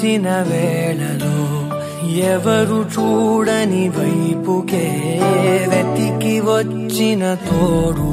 వచ్చిన వేళలో ఎవరు చూడని వైపుకే వెతికి వచ్చిన తోడు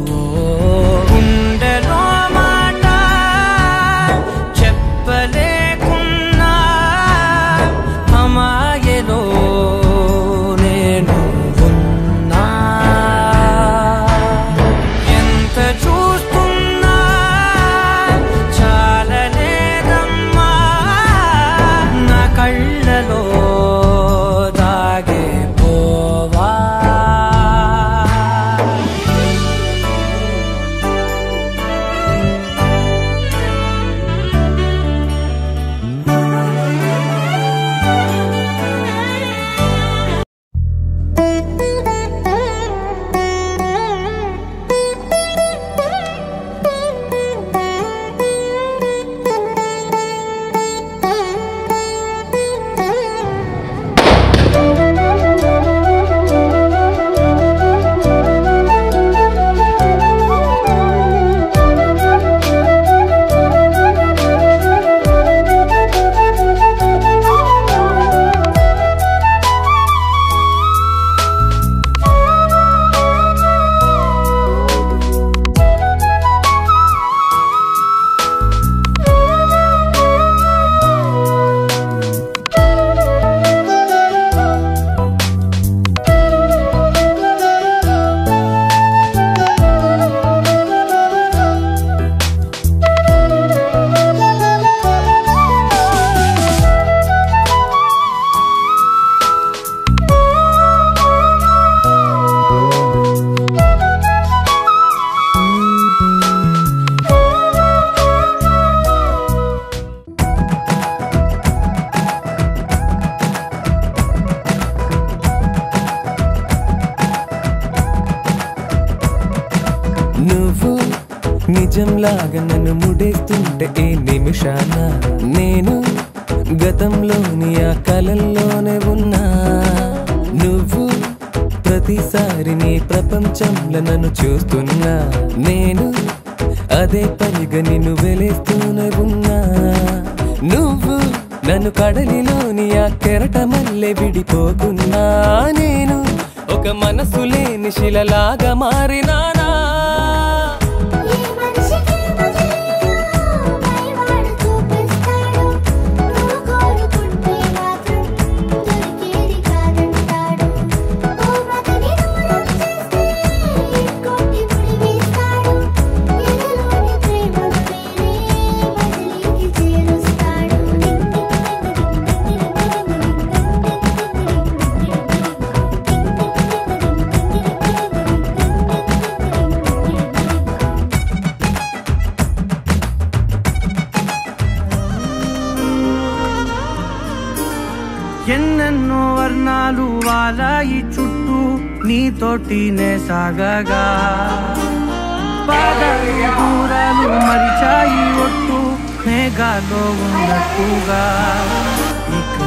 ముడేస్తుంటే ఏ నిమిషాన నేను గతంలోని ఆ కలల్లోనే ఉన్నా. నువ్వు ప్రతిసారి నీ ప్రపంచంలో నన్ను చూస్తున్నా. నేను అదే పనిగా నిన్ను వెలేస్తూనే ఉన్నా. నువ్వు నన్ను కడలిలోని ఆ కెరట మల్లె విడిపోకున్నా నేను ఒక మనసు లేని శిలలాగా మారినా ఎన్నెన్నో వర్ణాలు వాలాయి చుట్టూ నీతోటినే సాగగా. పాదాలు దూరాలు మరిచాయి ఒట్టు మేఘాలో ఉన్నట్టుగా. ఇక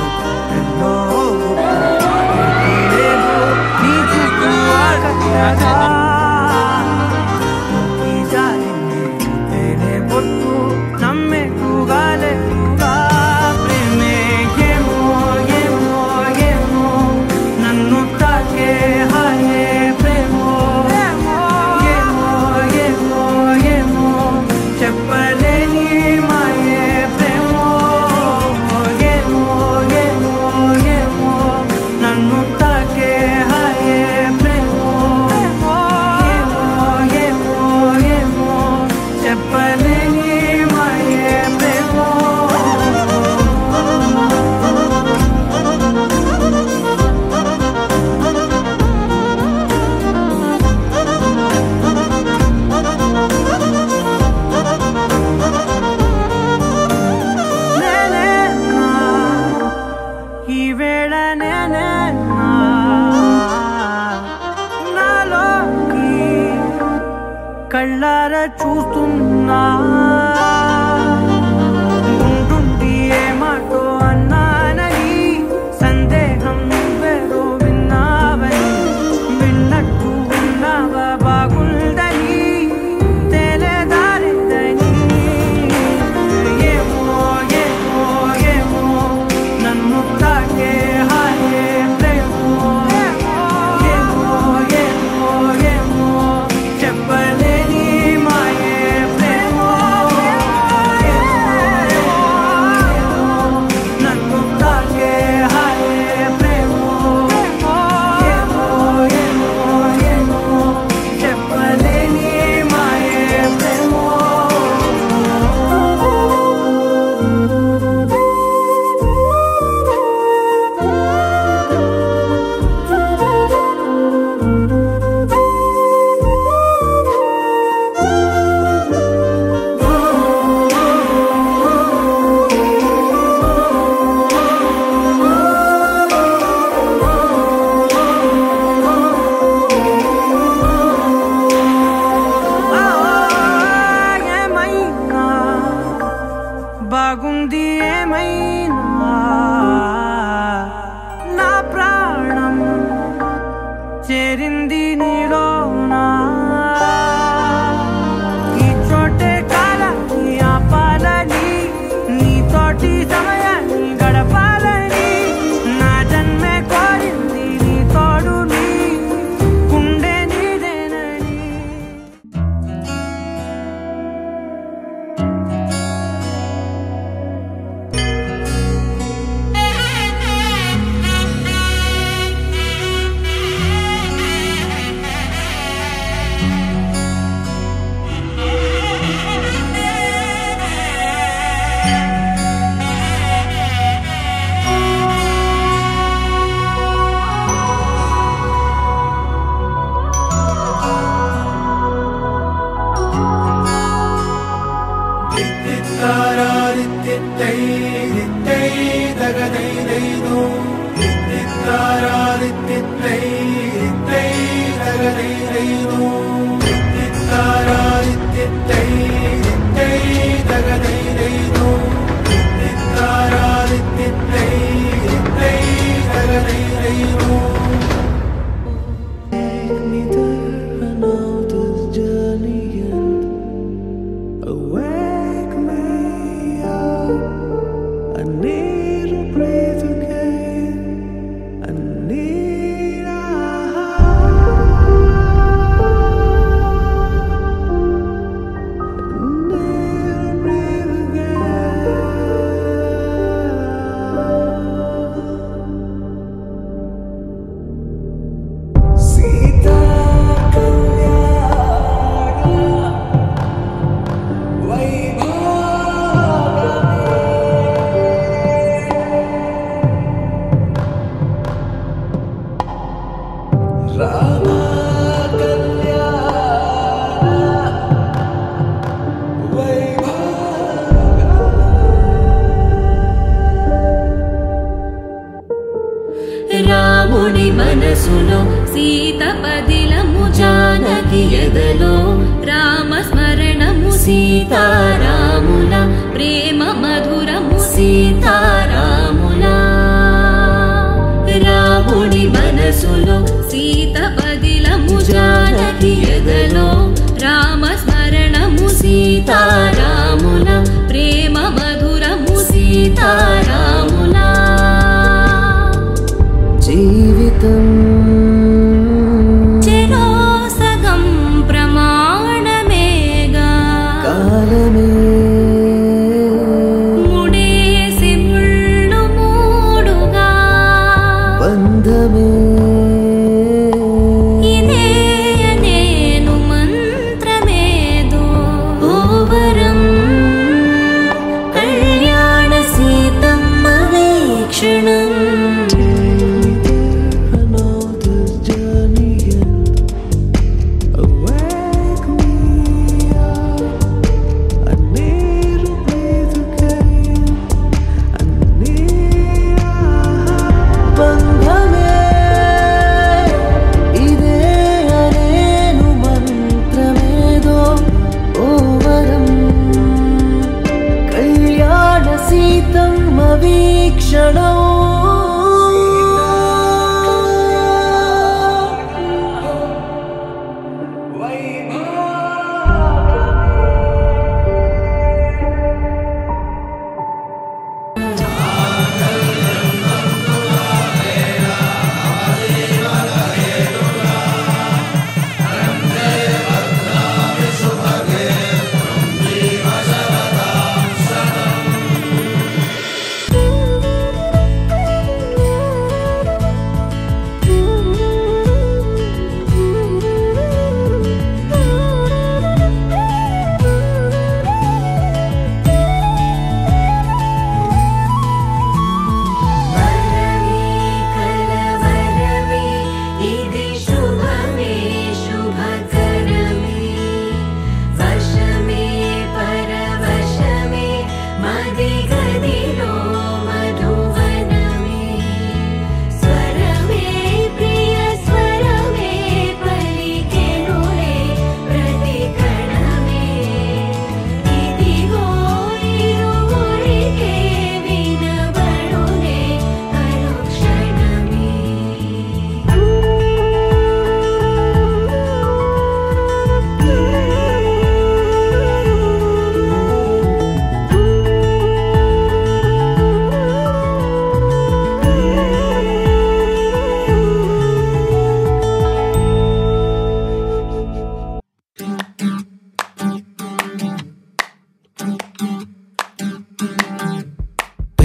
Sita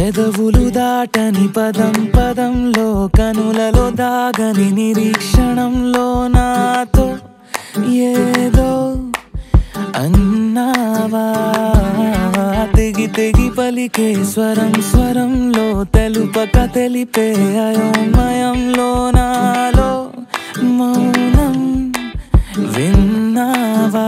పెదవులు దాటని పదం పదంలో కనులలో దాగని నిరీక్షణంలో నాతో ఏదో అన్నావా? తెగి తెగి పలికే స్వరం స్వరంలో తెలుపక తెలిపే అయోమయంలో నాలో మౌనం విన్నావా?